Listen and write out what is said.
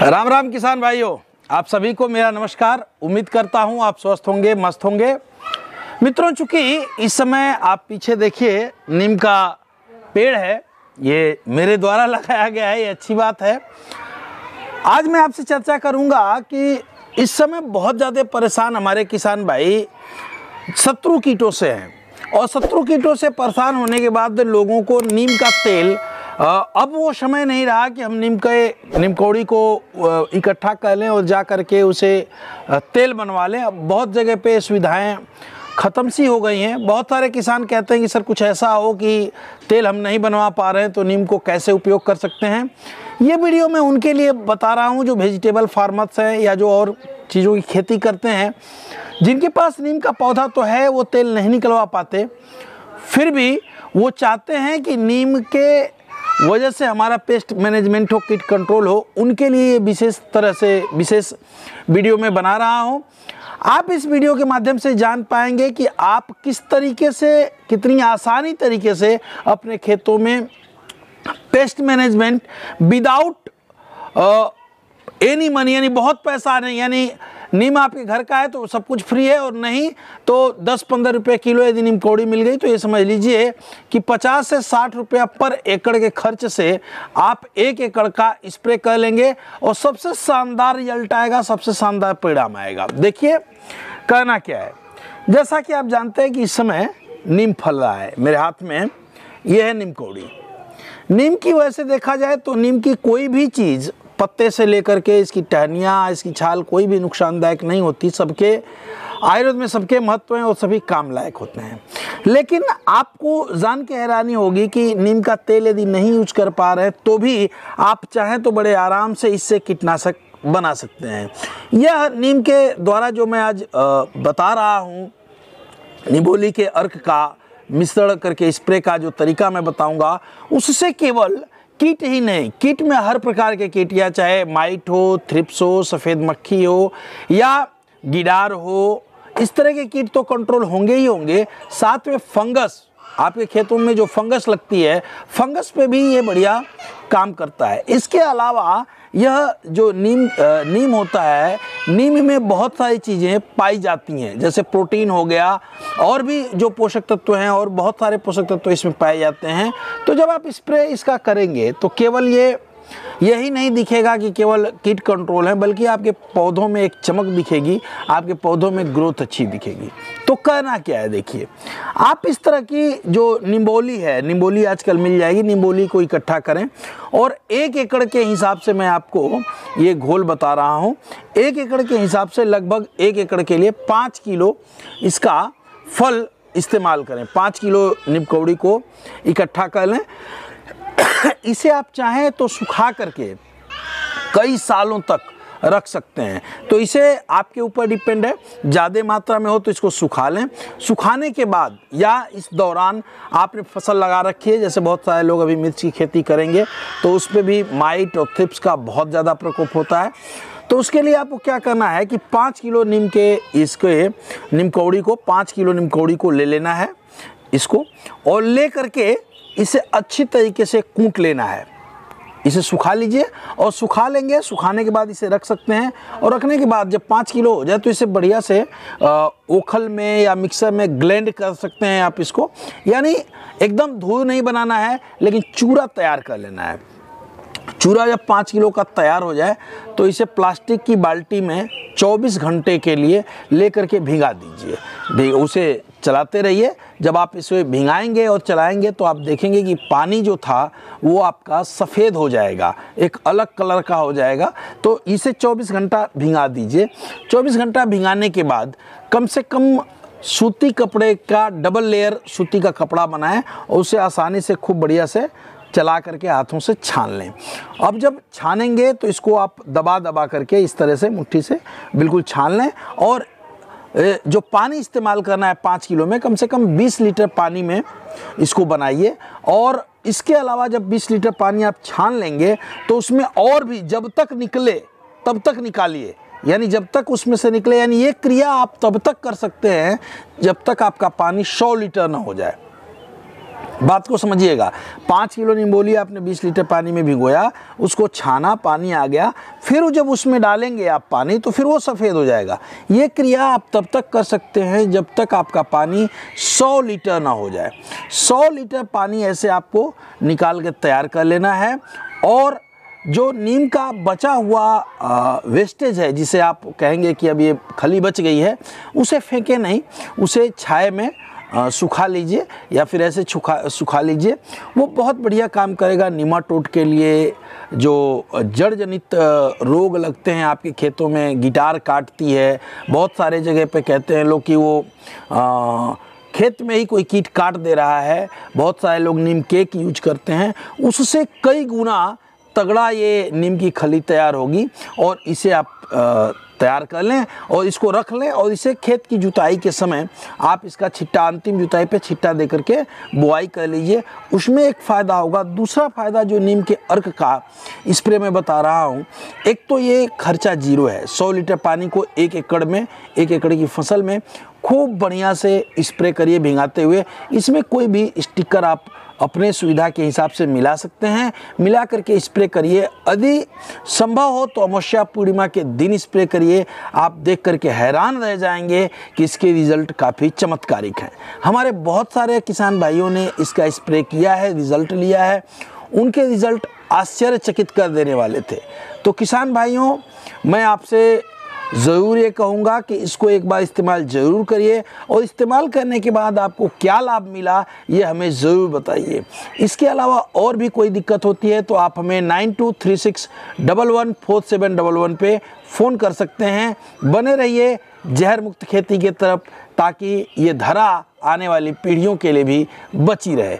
राम राम किसान भाइयों, आप सभी को मेरा नमस्कार। उम्मीद करता हूँ आप स्वस्थ होंगे, मस्त होंगे। मित्रों, चूँकि इस समय आप पीछे देखिए, नीम का पेड़ है, ये मेरे द्वारा लगाया गया है, ये अच्छी बात है। आज मैं आपसे चर्चा करूँगा कि इस समय बहुत ज़्यादा परेशान हमारे किसान भाई शत्रु कीटों से हैं। और शत्रु कीटों से परेशान होने के बाद लोगों को नीम का तेल अब वो समय नहीं रहा कि हम नीम के, नीम कौड़ी को इकट्ठा कर लें और जा कर के उसे तेल बनवा लें। अब बहुत जगह पे सुविधाएँ ख़त्म सी हो गई हैं। बहुत सारे किसान कहते हैं कि, सर, कुछ ऐसा हो कि तेल हम नहीं बनवा पा रहे हैं तो नीम को कैसे उपयोग कर सकते हैं? ये वीडियो मैं उनके लिए बता रहा हूँ, जो वेजिटेबल फार्मर्स हैं या जो और चीज़ों की खेती करते हैं। जिनके पास नीम का पौधा तो है, वो तेल नहीं निकलवा पाते। फिर भी वो चाहते हैं कि नीम के वजह से हमारा पेस्ट मैनेजमेंट हो, किट कंट्रोल हो, उनके लिए विशेष तरह से, विशेष वीडियो में बना रहा हूँ। आप इस वीडियो के माध्यम से जान पाएँगे कि आप किस तरीके से, कितनी आसानी तरीके से अपने खेतों में pest management without any money यानी बहुत पैसा नहीं यानी नीम आपके घर का है तो सब कुछ फ्री है और नहीं तो 10-15 रुपए किलो यदि नीम कौड़ी मिल गई तो ये समझ लीजिए कि 50 से 60 रुपया पर एकड़ के खर्च से आप एक एकड़ का स्प्रे कर लेंगे और सबसे शानदार रिज़ल्ट आएगा, सबसे शानदार परिणाम आएगा। देखिए, कहना क्या है? जैसा कि आप जानते हैं कि इस समय नीम फल रहा है, मेरे हाथ में यह है नीम कौड़ी। नीम की वजह से देखा जाए तो नीम की कोई भी चीज़ पत्ते से लेकर के इसकी टहनियाँ, इसकी छाल कोई भी नुकसानदायक नहीं होती। सबके आयुर्वेद में सबके महत्व हैं और सभी काम लायक होते हैं। लेकिन आपको जान के हैरानी होगी कि नीम का तेल यदि नहीं यूज़ कर पा रहे तो भी आप चाहें तो बड़े आराम से इससे कीटनाशक बना सकते हैं। यह नीम के द्वारा जो मैं आज बता रहा हूँ, निबोली के अर्क का मिश्रण करके स्प्रे का जो तरीका मैं बताऊँगा, उससे केवल कीट ही नहीं। कीट में हर प्रकार के कीटियाँ चाहे माइट हो, थ्रिप्स हो, सफ़ेद मक्खी हो, या गिडार हो, इस तरह के कीट तो कंट्रोल होंगे ही होंगे। साथ में फंगस आपके खेतों में जो फंगस लगती है, फंगस पे भी ये बढ़िया काम करता है। इसके अलावा यह जो नीम नीम होता है, नीम में बहुत सारी चीज़ें पाई जाती हैं। जैसे प्रोटीन हो गया, और भी जो पोषक तत्व हैं, और बहुत सारे पोषक तत्व इसमें पाए जाते हैं। तो जब आप स्प्रे इसका करेंगे तो केवल ये यही नहीं दिखेगा कि केवल कीट कंट्रोल है, बल्कि आपके पौधों में एक चमक दिखेगी, आपके पौधों में ग्रोथ अच्छी दिखेगी। तो कहना क्या है देखिए, आप इस तरह की जो निम्बोली है, निम्बोली आजकल मिल जाएगी, निम्बोली को इकट्ठा करें, और एक एकड़ के हिसाब से मैं आपको ये घोल बता रहा हूँ। एक एकड़ के हिसाब से लगभग एक एकड़ के लिए पाँच किलो इसका फल इस्तेमाल करें। पाँच किलो निमकौड़ी को इकट्ठा कर लें। इसे आप चाहें तो सुखा करके कई सालों तक रख सकते हैं। तो इसे आपके ऊपर डिपेंड है, ज़्यादा मात्रा में हो तो इसको सुखा लें। सुखाने के बाद या इस दौरान आपने फ़सल लगा रखी है, जैसे बहुत सारे लोग अभी मिर्च की खेती करेंगे तो उस पर भी माइट और थ्रिप्स का बहुत ज़्यादा प्रकोप होता है। तो उसके लिए आपको क्या करना है कि पाँच किलो नीम के इसके नीम कौड़ी को, पाँच किलो नीम कौड़ी को ले लेना है इसको, और ले करके इसे अच्छी तरीके से कूट लेना है। इसे सुखा लीजिए और सुखा लेंगे, सुखाने के बाद इसे रख सकते हैं और रखने के बाद जब पाँच किलो हो जाए तो इसे बढ़िया से ओखल में या मिक्सर में ग्लेंड कर सकते हैं आप इसको। यानी एकदम धूल नहीं बनाना है, लेकिन चूरा तैयार कर लेना है। चूरा जब पाँच किलो का तैयार हो जाए तो इसे प्लास्टिक की बाल्टी में 24 घंटे के लिए लेकर के भिगा दीजिए। उसे चलाते रहिए। जब आप इसे भिंगाएँगे और चलाएँगे तो आप देखेंगे कि पानी जो था, वो आपका सफ़ेद हो जाएगा, एक अलग कलर का हो जाएगा। तो इसे 24 घंटा भिंगा दीजिए। 24 घंटा भिंगाने के बाद कम से कम सूती कपड़े का डबल लेयर सूती का कपड़ा बनाएँ और उसे आसानी से खूब बढ़िया से चला करके हाथों से छान लें। अब जब छानेंगे तो इसको आप दबा दबा करके इस तरह से मुट्ठी से बिल्कुल छान लें और जो पानी इस्तेमाल करना है पाँच किलो में, कम से कम बीस लीटर पानी में इसको बनाइए। और इसके अलावा जब बीस लीटर पानी आप छान लेंगे तो उसमें और भी जब तक निकले, तब तक निकालिए। यानी जब तक उसमें से निकले, यानी ये क्रिया आप तब तक कर सकते हैं जब तक आपका पानी सौ लीटर ना हो जाए। बात को समझिएगा। पाँच किलो निम्बोली आपने 20 लीटर पानी में भिगोया, उसको छाना, पानी आ गया, फिर जब उसमें डालेंगे आप पानी तो फिर वो सफ़ेद हो जाएगा। ये क्रिया आप तब तक कर सकते हैं जब तक आपका पानी 100 लीटर ना हो जाए। 100 लीटर पानी ऐसे आपको निकाल के तैयार कर लेना है और जो नीम का बचा हुआ वेस्टेज है, जिसे आप कहेंगे कि अब ये खली बच गई है, उसे फेंके नहीं, उसे छाए में सुखा लीजिए या फिर ऐसे सुखा सुखा लीजिए। वो बहुत बढ़िया काम करेगा निमाटोड के लिए। जो जड़ जनित रोग लगते हैं आपके खेतों में गिटार काटती है बहुत सारे जगह पे कहते हैं लोग कि वो आ, खेत में ही कोई कीट काट दे रहा है। बहुत सारे लोग नीम केक यूज़ करते हैं। उससे कई गुना तगड़ा ये नीम की खली तैयार होगी और इसे आप तैयार कर लें और इसको रख लें और इसे खेत की जुताई के समय आप इसका छिट्टा, अंतिम जुताई पे छिट्टा दे करके बुआई कर लीजिए। उसमें एक फ़ायदा होगा। दूसरा फ़ायदा जो नीम के अर्क का स्प्रे में बता रहा हूँ, एक तो ये खर्चा ज़ीरो है। सौ लीटर पानी को एक एकड़ में, एक एकड़ की फ़सल में खूब बढ़िया से स्प्रे करिए भिंगाते हुए। इसमें कोई भी स्टिकर आप अपने सुविधा के हिसाब से मिला सकते हैं। मिला करके स्प्रे करिए। यदि संभव हो तो अमावस्या पूर्णिमा के दिन स्प्रे करिए। आप देख करके हैरान रह जाएँगे कि इसके रिज़ल्ट काफ़ी चमत्कारिक हैं। हमारे बहुत सारे किसान भाइयों ने इसका स्प्रे किया है रिज़ल्ट लिया है। उनके रिज़ल्ट आश्चर्यचकित कर देने वाले थे। तो किसान भाइयों, मैं आपसे ज़रूर ये कहूँगा कि इसको एक बार इस्तेमाल ज़रूर करिए और इस्तेमाल करने के बाद आपको क्या लाभ मिला, ये हमें ज़रूर बताइए। इसके अलावा और भी कोई दिक्कत होती है तो आप हमें nine two three six double one four seven double one पर फ़ोन कर सकते हैं। बने रहिए जहर मुक्त खेती के तरफ़ ताकि ये धरा आने वाली पीढ़ियों के लिए भी बची रहे।